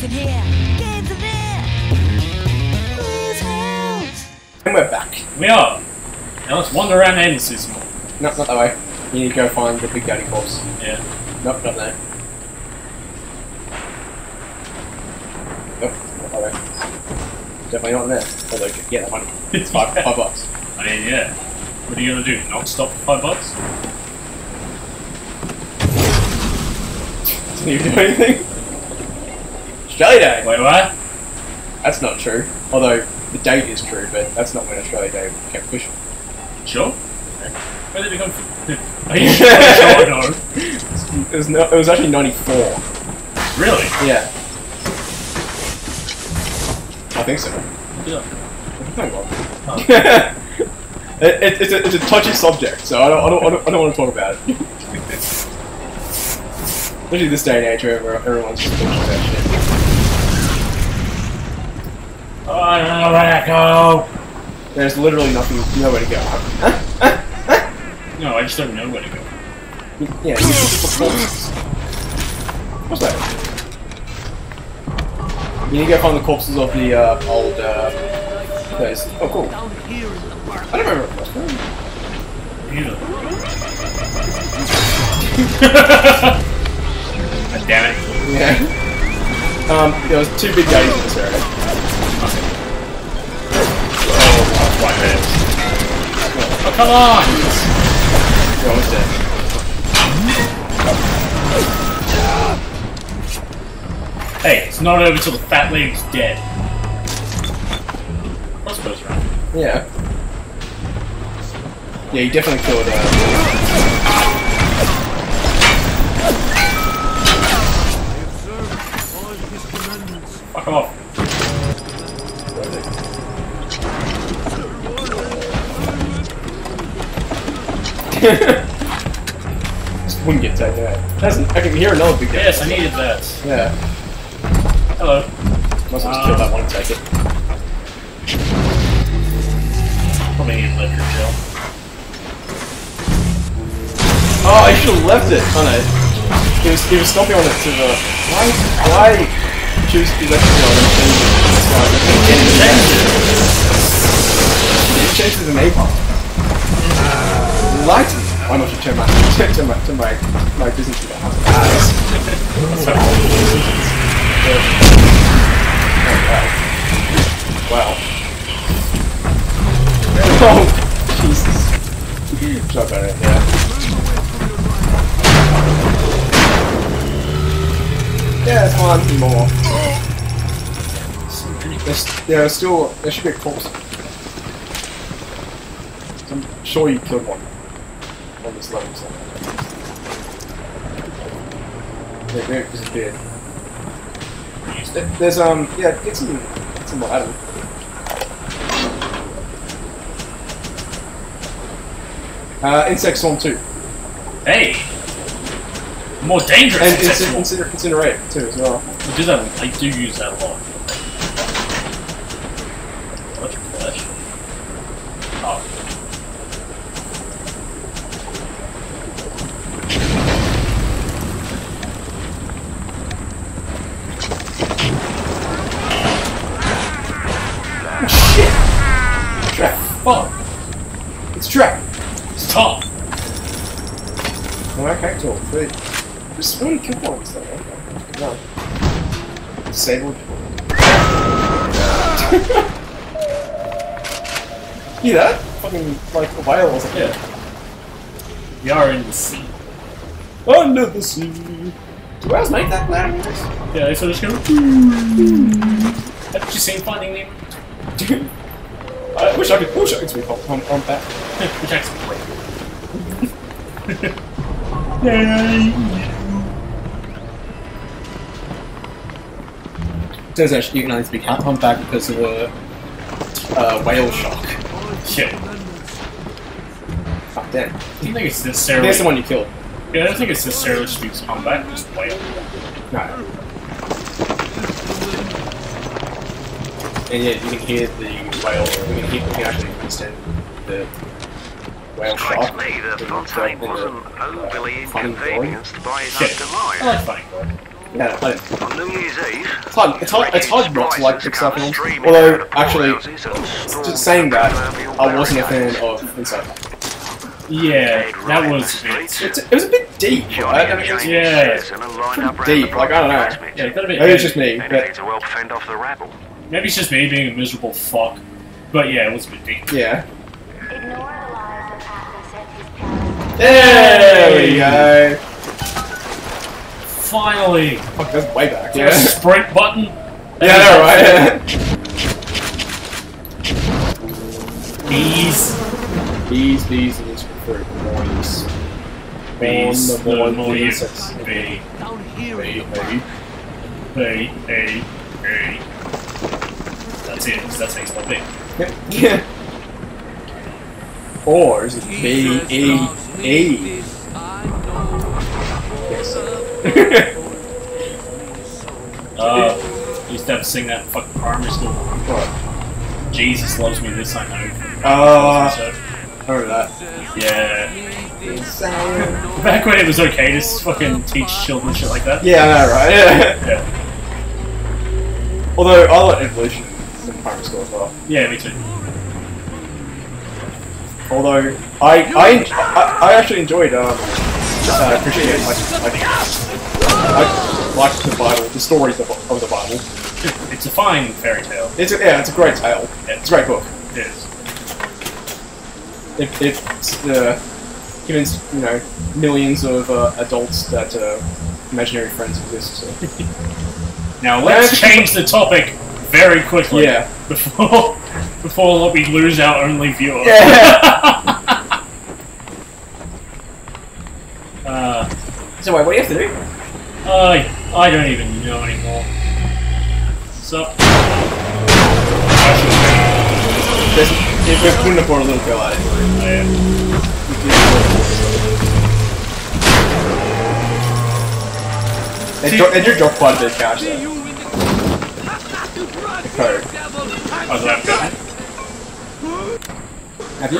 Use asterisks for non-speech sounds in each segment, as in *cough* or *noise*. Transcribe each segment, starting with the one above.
Games in here! Games in here! Please help! And we're back. We are. Now let's wander around Endlessly some more. No, not that way. You need to go find the Big Daddy corpse. Yeah. Nope, not there. Nope, not that way. Definitely not there. Although, yeah, that money. *laughs* It's five, five bucks. I mean, yeah. What are you gonna do? Not stop for five bucks? Didn't even do anything. Australia Day! Wait, what? That's not true. Although, the date is true, but that's not when Australia Day became official. Sure. Where did it come from? *laughs* Are you sure? No. It was, no, it was actually 94. Really? Yeah. I think so. Yeah. Oh. *laughs* it, it, it's, a, it's a touchy subject, so I don't, I don't, I don't, I don't want to talk about it. *laughs* Especially this day and age where everyone's just talking about shit. Oh, I don't know where to go. There's literally nothing, nowhere to go. No, I just don't know where to go. yeah, you just. What's that? You need to go find the corpses of the uh, old uh, guys. Oh, cool. I don't remember what was. Either. God *laughs* damn it. Yeah. Um, there was two big daddies in this area. Oh, my heads. Oh, come on! You're almost dead. Hey, it's not over till the fat lady's dead. I suppose right. Yeah. Yeah, you definitely killed uh, Fuck off. Just wouldn't get taken out. That's, I can hear another big. Yes, I needed that. Yeah. Hello. Must have just killed that one and take it. Probably need electric gel. Oh, I should have left it. Oh no. He was, he was stomping on it to the. Why? Why choose electric on and change it? Right, okay, Change change it. it. It to. Light. Why not you turn my *laughs* turn my turn my my business to the house? Wow. *laughs* Oh, Jesus. Shot better, yeah. Yeah, it's fine. More. There's, there are still. There should be a corpse. I'm sure you killed one on this level. So. They, they disappeared. There- There's um yeah get some get some more Adam. Uh, insect swarm two Hey! More dangerous and insect inci- swarm. incinerator two as well. I do that. I do use that a lot. Electric flash. Oh. Shit! Trap. Fuck. It's trap. Stop. Oh, okay, cool. Sweet. Just only kill points though. Okay. No. Disabled. *laughs* Hear that? Fucking like a whale or something. Yeah. We are in the sea. Under the sea. Do whales make that loud noise? Yeah, they sort of just go. Haven't you seen Finding Nemo? *laughs* I wish I could. Wish I could speak on, on, on that. *laughs* Which actually great. Turns out you can only speak humpback because of the uh, whale shark. Yeah. Fuck damn. I don't think it's necessarily. There's the one you killed. Yeah, I don't think it's necessarily speaks combat, just whale. No. And yeah, you can hear the whale. You can hear. You can actually understand the whale Strikes shark. me that the- Fontaine wasn't overly funny drawing. inconvenienced by his Shit. I afterlife. like Funny Boy. Yeah, I don't- New Year's Eve, It's hard, it's hard, it's hard not to like Pixar films. Although, actually, just saying that, I wasn't a fan of Inside. Yeah, that was a bit. It's, it was a bit deep, right? I mean, it's Yeah. pretty deep, like, I don't know. Yeah, it got a bit. Maybe it's just me, but need to well fend off the rabble. Maybe it's just me being a miserable fuck. But yeah, it was a bit deep. yeah. Ignore the lies that Atlas and his palace. There we go. Finally! Fuck, that's way back. Yeah. Yeah. Sprint button! *laughs* Yeah, no, right. Bees. These, these, and these for boys. Bees. On the the please. bees. Bee. Maybe, maybe. Bee. A. A. That's it, 'cause that's how you spell bee. Yeah. *laughs* Or is it B E E? *laughs* Uh, used to have to sing that in fucking primary school. What? Jesus loves me, this I know. Uh, So, I remember that. yeah. Back when it was okay to fucking teach children shit like that. Yeah, I know, right? Yeah. Yeah, *laughs* Although I like evolution in primary school as well. yeah me too. Although I I I, I actually enjoyed um uh, Christianity like like I like the Bible, the stories of, of the Bible. It's a fine fairy tale. It's a, yeah, it's a great tale. It's a great book. It is. It, it's uh, given you know millions of uh, adults that uh, imaginary friends exist. So. *laughs* Now let's change the topic very quickly. Yeah. Before *laughs* before we lose our only viewer. Yeah. *laughs* uh, So wait, what do you have to do? I I don't even know anymore. So There's, if we couldn't afford a little girl at it. They, dro- they do drop quite a bit of cash though. The code. I okay. Have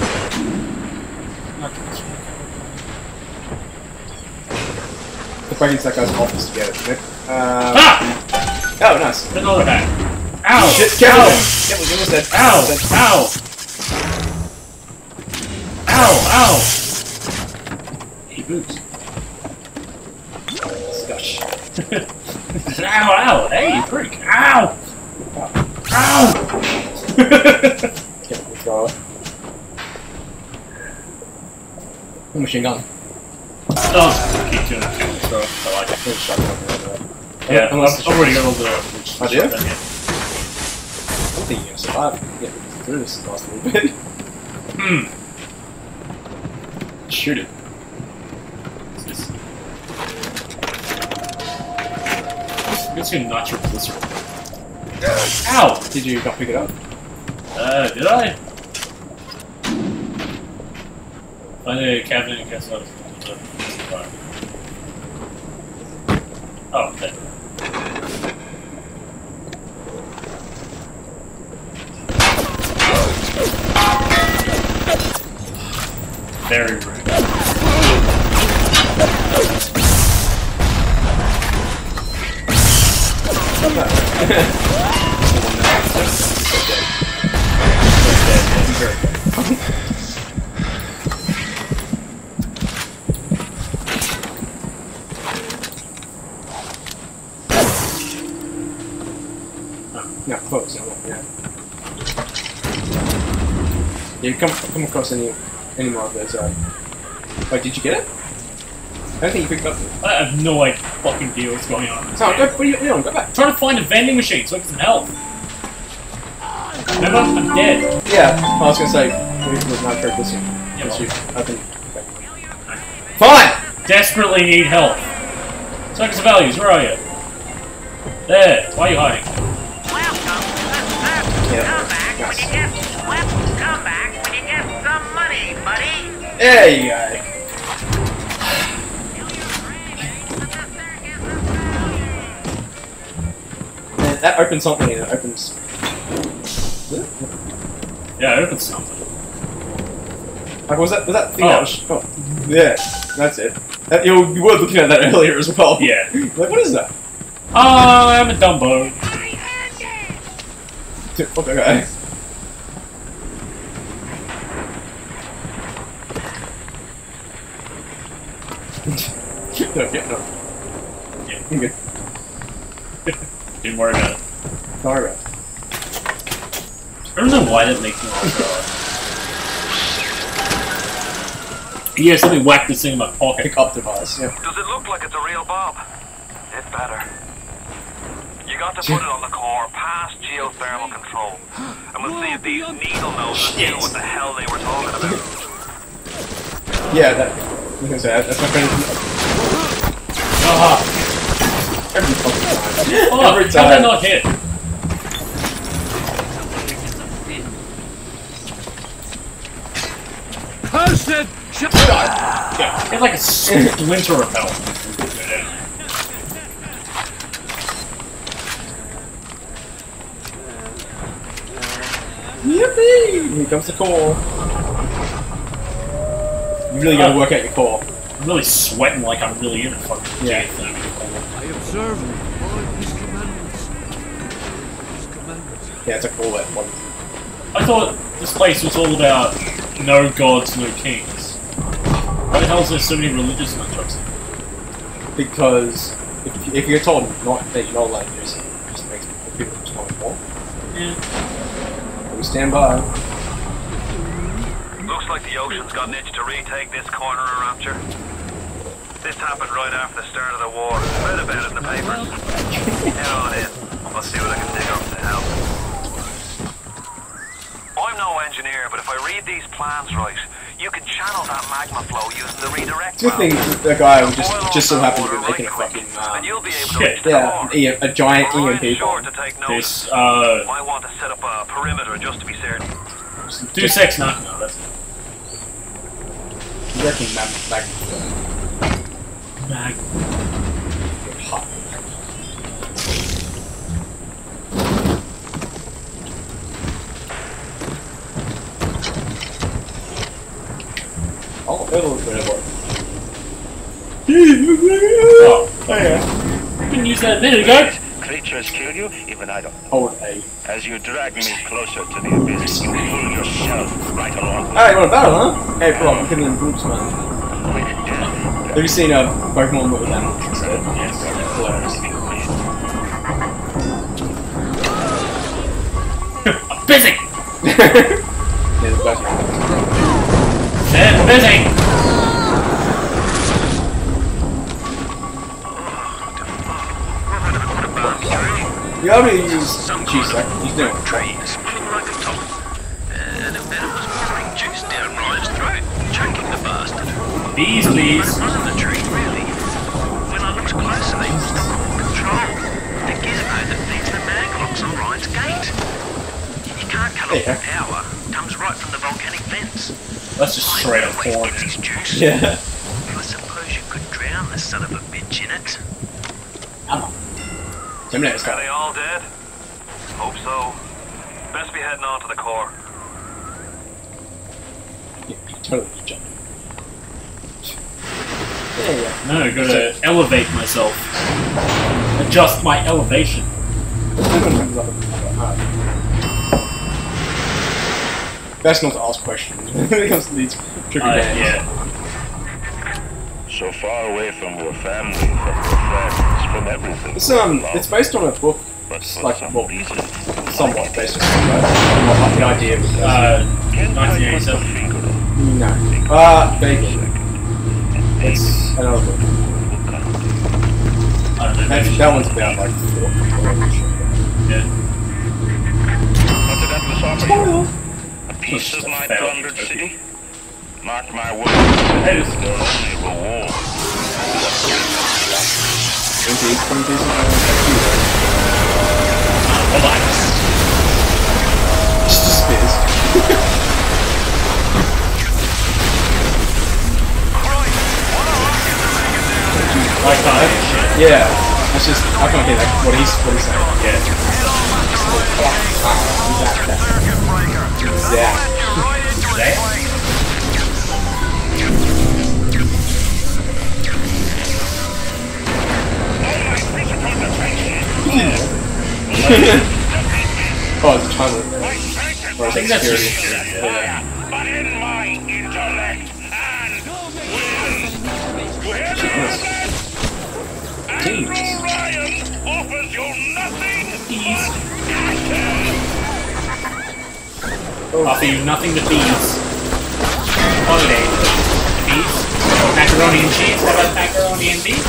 you? *laughs* The fucking that guy's office to get it. Uh, Ah! oh, nice. Another hat. Ow! Shit, careful! Ow! You almost dead. Ow! Dead. Ow! Ow! Hey, boots. Gosh. *laughs* ow! Ow! Hey, you freak! Ow! Ow! Thrower. Oh, machine gun. oh, keep doing that throw. I. There's a shotgun right there. Yeah, I've, Unless the I've already got all the. Oh, do yeah. I think you're gonna survive. Get through this last little bit. Hmm. Shoot it. What's this? I'm just gonna notch your glycerin. Ow! Did you not pick it up? Uh, did I? Find a cabinet in case I was. Oh, okay. Very rude. No, *laughs* No, yeah. You come come across any any more of those? Uh... Wait, did you get it? I don't think you picked up. I have no idea fucking deal what's going on. No, go. What are you doing? Go back. I'm trying to find a vending machine so I can get some help. Remember? I'm dead. Yeah, I was gonna say we would not trade this one. Yeah, well. you- I think. okay. Fine. Desperately need help. Circus of Values, where are you? There. Why are you hiding? Buddy. There you go. Man, that opens something and it opens. Yeah, I opened something. Like, was that was that thing Oh. that was? Oh, yeah, that's it. That, you, know, you were looking at that *laughs* earlier as well. Yeah. *laughs* Like, what is that? Oh, I'm a Dumbo. Okay. No, yeah, no. Yeah. I'm good. Didn't worry about it. Don't worry about it. I don't know why that makes me laugh. Yeah, something whacked this thing in my pocket. Pick up device, yeah. Does it look like it's a real bob? It better. You got to put it on the core past geothermal *gasps* control. And we'll see if these needle noses knew what the hell they were talking about. Yeah, that. I was gonna say, that's my favorite. Ah! Every fucking time. Oh, Every how did I time. not hit? Posted! Yeah, it's like a splinter repellent. Yippee! Here comes the core. You really gotta work out your core. I'm really sweating like I'm really in a fucking Yeah. geothermal. I observe all his commandments. His commandments. Yeah, it's a cool that one. I thought this place was all about no gods, no kings. Why the hell is there so many religious nunchucks? Because if, if you're told not that you're not allowed to use it, it just makes people just want more. Yeah. We stand by. Looks like the ocean's got an itch to retake this corner of Rapture. This happened right after the start of the war. Read about it in the papers. Head on in. I'll see what I can dig up to help. I'm no engineer, but if I read these plans right, you can channel that magma flow using the redirect Good thing valve. the guy was just just so that happened to be making a fucking um, you'll be able shit. reach the yeah, core. E- a giant I'm EMP sure bomb. to take. This, uh, Might want to set up a perimeter just to be certain. do sex not no, that's You reckon mag- mag- mag. hot? Oh, it'll look better. Oh, Oh yeah. you can use that a minute ago. Creatures kill you, even I don't. Hold oh, A. As you drag me closer to the abyss, you pull yourself right along. You want a battle, huh? Hey, bro, I'm killing them groups, man. with death. Have you seen a Pokemon with instead? Yes. Hilarious. I'm busy. yeah, the best one. I'm busy. You gotta use cheese sec. He's doing Bees, please. Front of the tree, really. When I looked closer, they was the core control. The gizmo that feeds the maglocks on Ryan's gate. You can't cut off Yeah. the power. Comes right from the volcanic vents. That's just straight up Always porn. gives his. Yeah. I suppose you could drown the son of a bitch in it. Terminator's Are they all dead? Hope so. Best be heading on to the core. Yeah, totally jumped. Yeah, yeah. No, I gotta elevate myself. Adjust my elevation. Best not to ask questions when *laughs* it comes to these tricky Uh, games. yeah. So far away from your family, from your friends, from everything. It's um, it's based on a book, But it's like some well, reason, somewhat based on it, but not like the idea of. Uh, can't I put my 1987. finger on no. Uh, vaguely. Second? It's another book. I don't know. That, Maybe. that one's about like four. Yeah. What did Atlas offer you? A piece of my fail. plundered city? Mark my words, Hey, it's their only reward. Indeed, some decent hold on. Just a *laughs* Like that. Yeah. That's just I can't hear like what he's what he's saying. Yeah. Yeah. *laughs* yeah. oh, it's a timer. I think that's just... Yeah. Andrew Ryan offers you nothing to be Offer you nothing but bees. Holiday. Bees. Macaroni and cheese. How about macaroni and bees?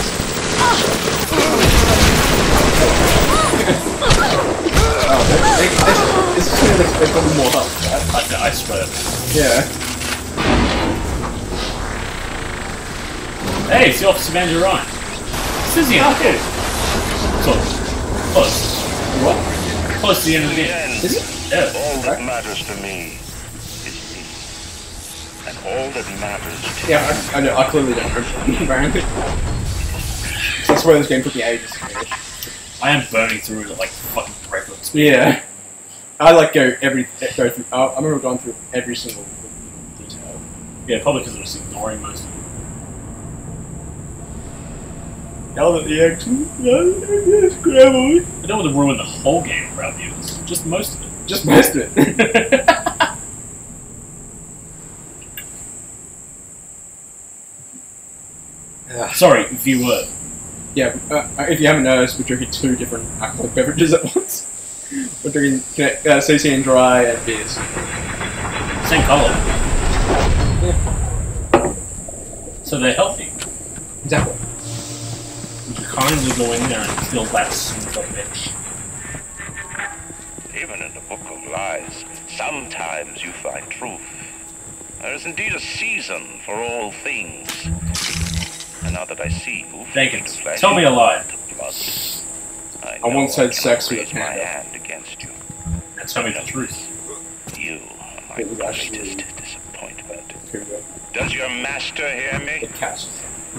Oh, they, they, they, it's just they've, they've got more health, right? I, I swear. Yeah. Hey, it's the Officer Manager Ryan. Susie, how good? Close. Close. What? Close to the end of the game. Is it? Yeah. all that matters to me is me. And all that matters to Yeah, I, I know. I clearly don't remember. *laughs* apparently. That's why this game took me ages to finish. I am burning through it like fucking record speed. Yeah. I like go every go through. I I remember going through every single detail. Yeah, probably because I was ignoring most of it. Now that the action, yes, gravel. I don't want to ruin the whole game for our viewers. Just most of it. Just most of it. *laughs* Sorry, viewer. yeah, uh, if you haven't noticed, we're drinking two different alcoholic beverages at once. We're drinking uh, CC and dry and beers. Same color. Yeah. So they're healthy. Exactly. Would you kindly go in there and kill that son of a bitch? Even in the book of lies, sometimes you find truth. There is indeed a season for all things. And now that I see you, Bacon, the flesh tell me a lie. and the blood, I, I know once had cannot sex with a raise my panda. Uh, hand against you. And tell me the truth. You are my It was actually- greatest disappointment. Here we. Does your master hear The me? cat.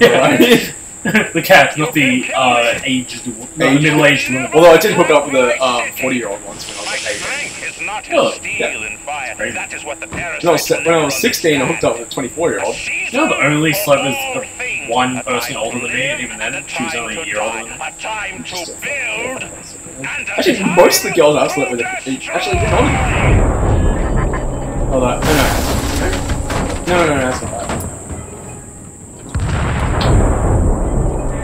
Yeah. The cat, not the uh, aged, wo- Aged. middle-aged woman. Although I did hook up with a um, 40 year old once when I was like 8. strength not Oh, steel yeah. and fire. That is what the parasites When I was, when I was 16, I hooked up with a 24 year old. You know, the only slept with the one person older than me, and even then, she was only a year older than me. Time to build and a Actually, time most of the girls I've slept with are actually a bit older. Hold on. No, no. No, no, no, that's not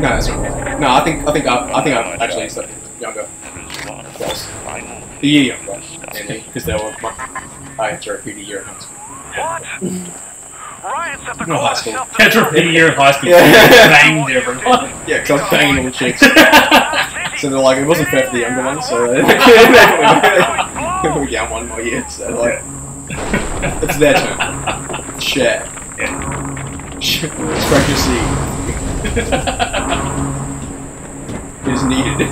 No, that's not right. No, I think I think I, I think I've actually with younger. Final A year younger because they were my, I had to repeat a year in high school. What? The No, high school. to year high school. Yeah. Banged everyone. *laughs* Yeah, because I was banging all the chicks. *laughs* So they're like, it wasn't fair for the younger ones, so they, *laughs* me down one more year. So like, it's their turn. Share. Yeah. Spread your seed. It is needed.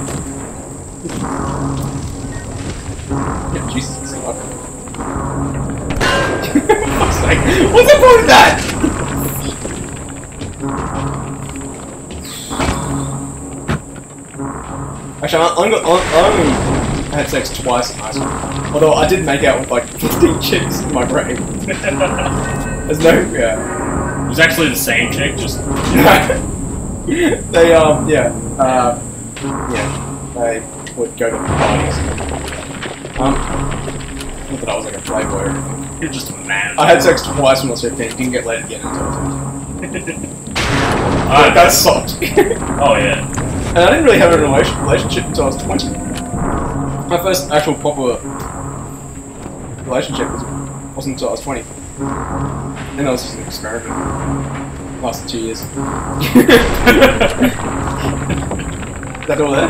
Yeah, Jesus, it's so ugly. Fuck's sake. What's the point of that? Actually, I, I'm, go- I only had sex twice in high school. Although I did make out with like *laughs* 15 chicks in my brain. *laughs* There's no, yeah. It was actually the same chick, just *laughs* they um yeah uh, yeah they would go to parties. Um, not that I was like a playboy or anything. you're just a man. I had sex twice when I was 15. Didn't get laid again until I was 18. Ah, *laughs* that sucked. Oh yeah. and I didn't really have a relation- relationship until I was 20. My first actual proper relationship was, wasn't until I was 20. And that was just an experiment. Lasted two years. *laughs* *laughs* Is that all there?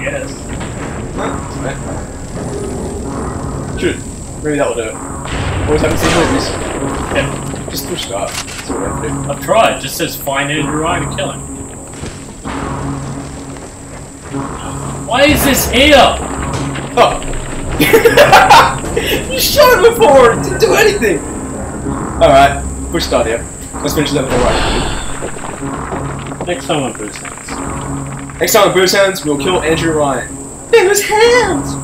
Yes. Shoot. Maybe that will do it. Always haven't seen movies. Yeah. Just push start. That's what we have to do. I've tried. It just says find Andrew Ryan and kill him. Why is this here? Oh! *laughs* you shot it before! It didn't do anything! Alright, push start here. Let's finish that right. Next time on Boozehounds. Next time on Boozehounds, we'll kill Andrew Ryan. Boozehounds!